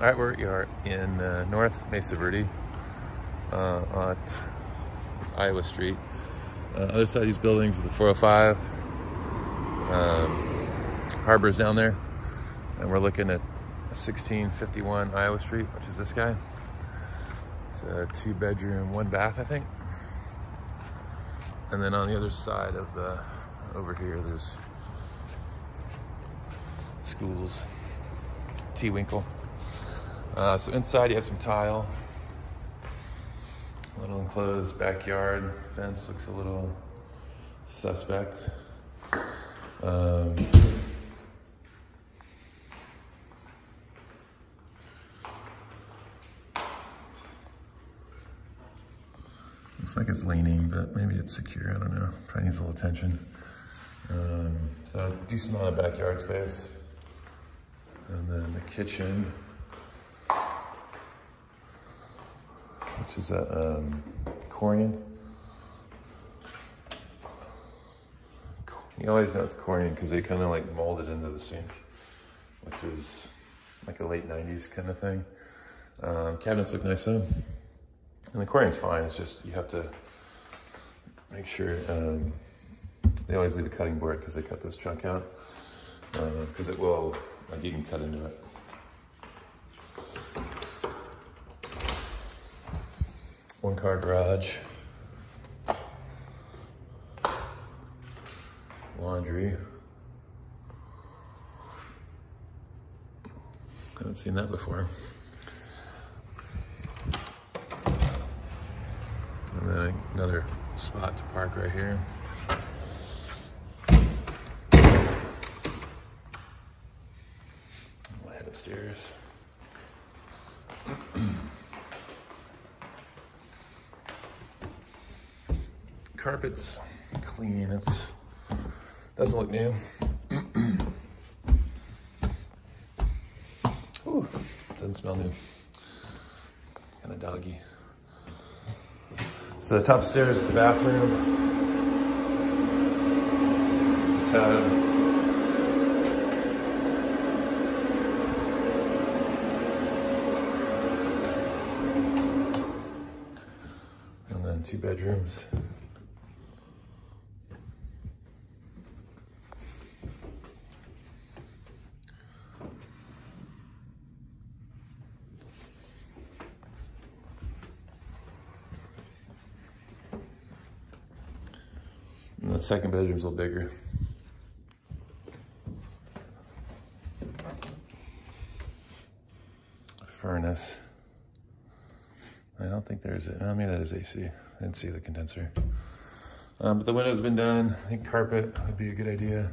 All right, we are in uh, North Mesa Verde uh, at Iowa Street. Uh, other side of these buildings is the 405. Um, harbor's down there. And we're looking at 1651 Iowa Street, which is this guy. It's a two bedroom, one bath, I think. And then on the other side of the, over here, there's schools, TeWinkle. Uh, so inside you have some tile, a little enclosed backyard. Fence looks a little suspect. Um, looks like it's leaning, but maybe it's secure. I don't know. Probably needs a little attention. Um, so decent amount of backyard space. And then the kitchen. Which is a um, Corian. You always know it's Corian because they kind of like molded into the sink, which is like a late 90s kind of thing. Um, cabinets look nice though. And the Corian's fine, it's just you have to make sure, um, they always leave a cutting board because they cut this chunk out because uh, it will, like you can cut into it. One car garage, laundry. Haven't seen that before. And then another spot to park right here. I'll head upstairs. carpet's clean. It's doesn't look new. Ooh, doesn't smell new. Kind of doggy. So the top stairs, the bathroom, the tub. And then two bedrooms. And the second bedroom's a little bigger. Furnace. I don't think there's, a, I mean that is AC. I didn't see the condenser. Um, but the window's been done. I think carpet would be a good idea.